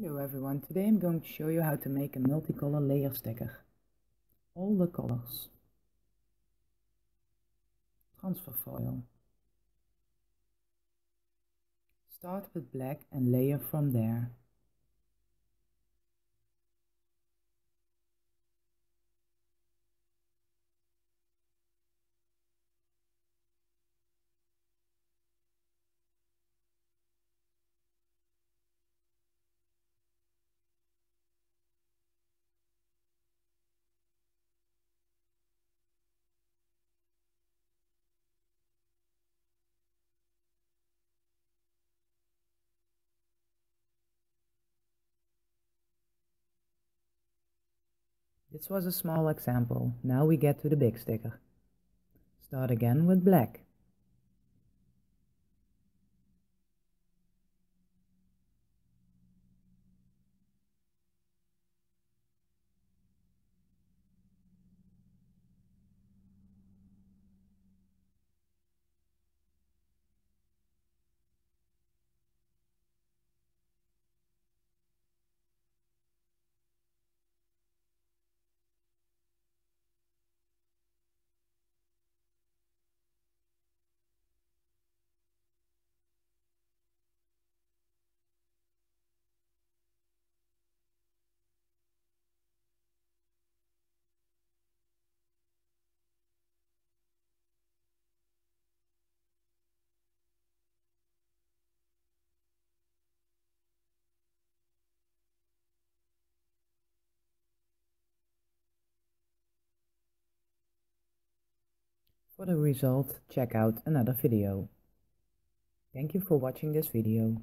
Hello everyone, today I'm going to show you how to make a multicolor layer sticker. All the colors. Transfer foil. Start with black and layer from there. This was a small example, now we get to the big sticker. Start again with black. For the result, check out another video. Thank you for watching this video.